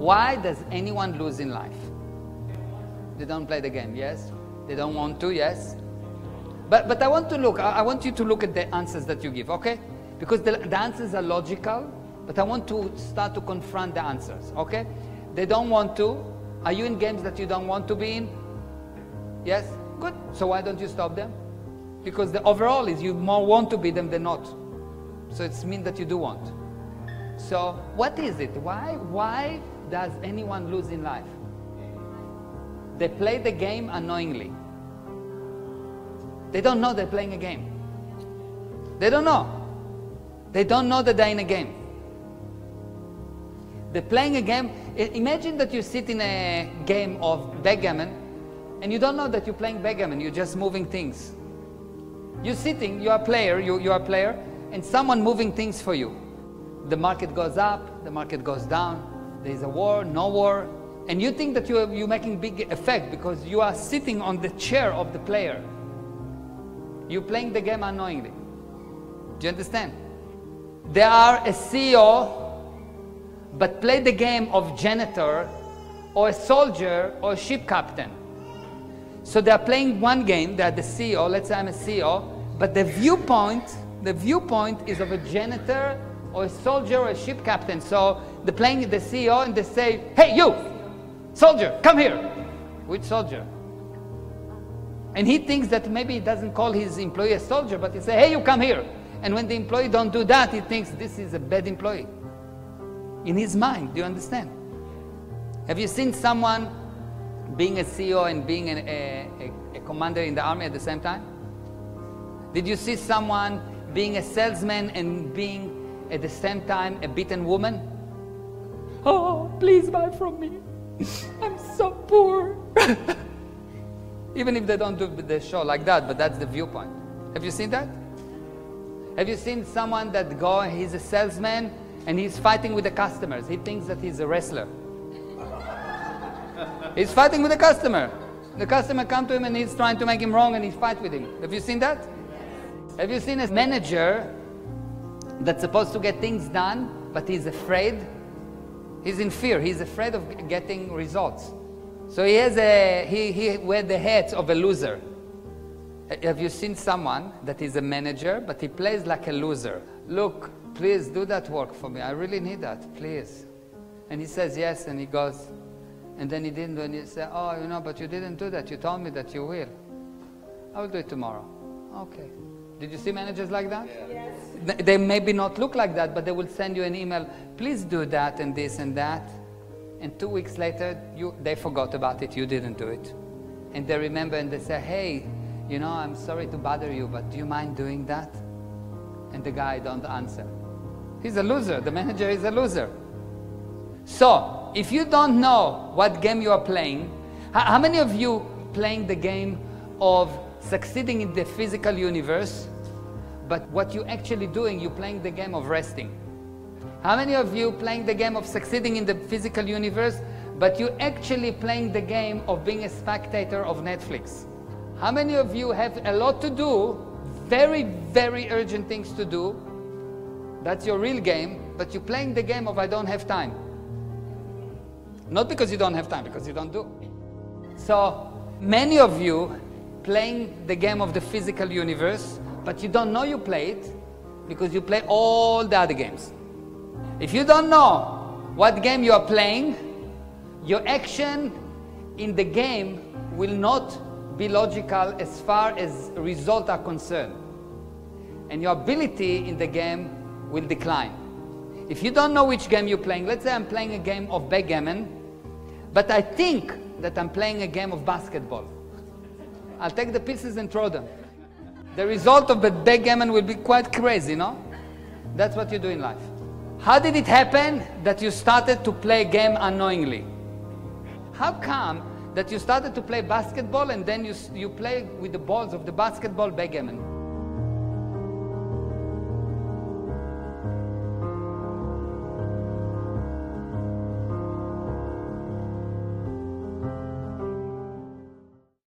Why does anyone lose in life? They don't play the game, yes? They don't want to, yes? But, but I want to look, I, want you to look at the answers that you give, okay? Because the, the answers are logical, but I want to start to confront the answers, okay? They don't want to. Are you in games that you don't want to be in? Yes? Good. So why don't you stop them? Because the overall is you more want to be them than not. So it's mean that you do want. So what is it? Why, why does anyone lose in life? They play the game unknowingly. They don't know they're playing a game. They don't know. They don't know that they're in a game. They're playing a game. Imagine that you sit in a game of backgammon and you don't know that you're playing backgammon. You're just moving things. You're sitting, you're a player, you, you're a player, and someone moving things for you. The market goes up, the market goes down, there's a war, no war, and you think that you're, you're making big effect because you are sitting on the chair of the player. You're playing the game unknowingly. Do you understand? They are a CEO, but play the game of janitor or a soldier or a ship captain. So they are playing one game, they are the CEO, let's say I'm a CEO, but the viewpoint, the viewpoint is of a janitor or a soldier or a ship captain. So they're playing the CEO and they say, hey you, soldier, come here. Which soldier? And he thinks that maybe he doesn't call his employee a soldier, but he say, hey you come here. And when the employee don't do that, he thinks this is a bad employee. In his mind, do you understand? Have you seen someone being a CEO and being an, a, a, a commander in the army at the same time? Did you see someone being a salesman and being at the same time a beaten woman? Oh, please buy from me. I'm so poor. Even if they don't do the show like that, but that's the viewpoint. Have you seen that? Have you seen someone that go, he's a salesman and he's fighting with the customers. He thinks that he's a wrestler. he's fighting with the customer. The customer come to him and he's trying to make him wrong and he fight with him. Have you seen that? Have you seen a manager that's supposed to get things done, but he's afraid? He's in fear. He's afraid of getting results. So he has a he he wear the hat of a loser. Have you seen someone that is a manager, but he plays like a loser? Look, please do that work for me. I really need that, please. And he says yes, and he goes, and then he didn't and he said, oh, you know, but you didn't do that. You told me that you will. I will do it tomorrow. Okay. Did you see managers like that? Yes. They maybe not look like that, but they will send you an email, please do that and this and that. And two weeks later, you, they forgot about it, you didn't do it. And they remember and they say, hey, you know, I'm sorry to bother you, but do you mind doing that? And the guy don't answer. He's a loser. The manager is a loser. So, if you don't know what game you are playing, how many of you playing the game of succeeding in the physical universe, but what you're actually doing, you're playing the game of resting? How many of you playing the game of succeeding in the physical universe, but you actually playing the game of being a spectator of Netflix? How many of you have a lot to do, very, very urgent things to do? That's your real game, but you're playing the game of I don't have time. Not because you don't have time, because you don't do. So many of you playing the game of the physical universe, but you don't know you play it because you play all the other games. If you don't know what game you are playing, your action in the game will not be logical as far as results are concerned. And your ability in the game will decline. If you don't know which game you're playing, let's say I'm playing a game of backgammon, but I think that I'm playing a game of basketball. I'll take the pieces and throw them. The result of the backgammon will be quite crazy, no? That's what you do in life. How did it happen that you started to play game unknowingly? How come that you started to play basketball and then you, you play with the balls of the basketball backgammon.